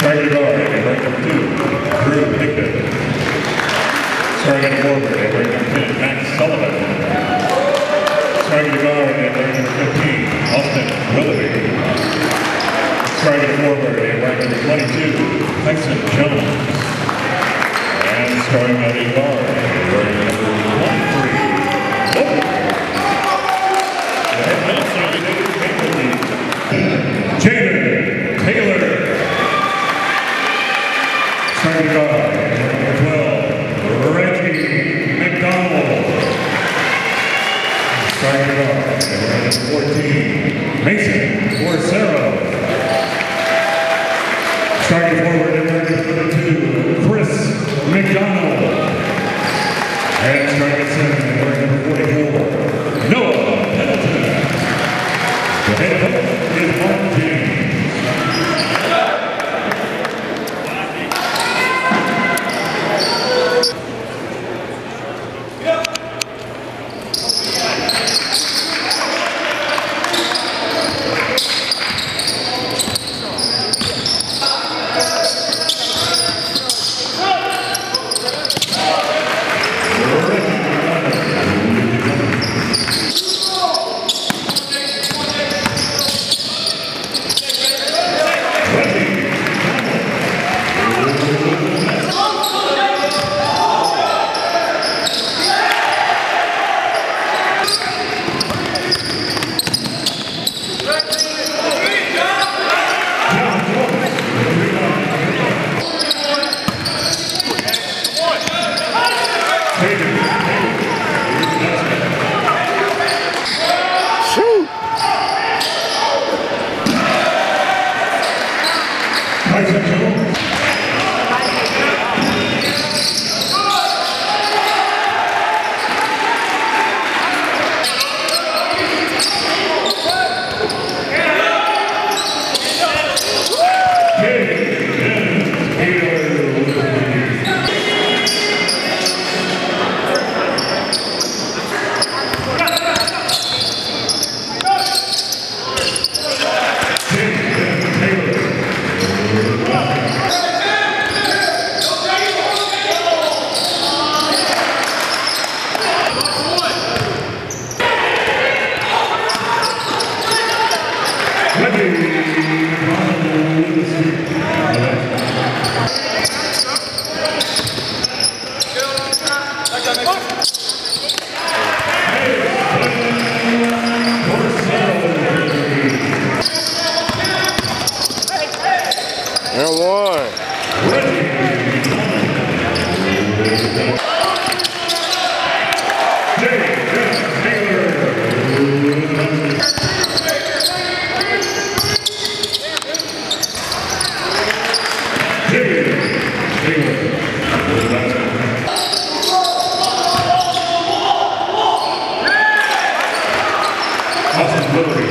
Sergeant Guard at Rank 2, Drew Higdon. Sergeant Warburg at Rank 10, Max Sullivan. Sergeant Guard at Rank 15, Austin Willoughby. Sergeant Warburg at Rank 22, Tyson Jones. And starting at guard at 14, And one. Austin Willoughby.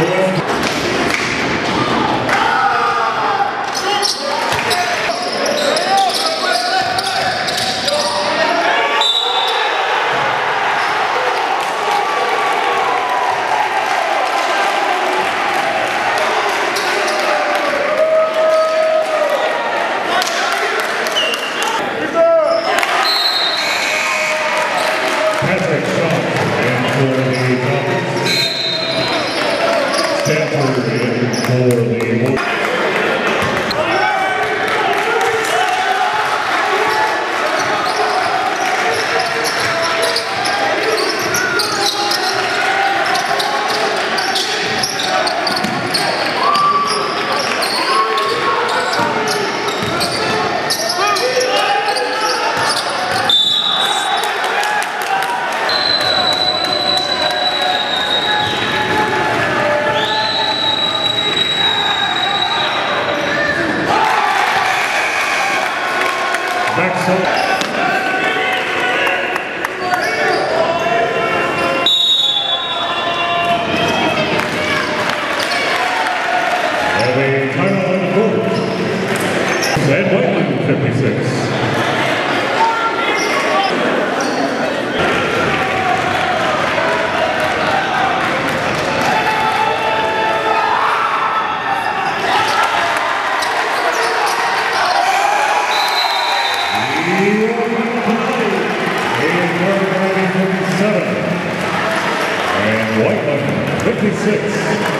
Deus. Amém. Sullivan. 56.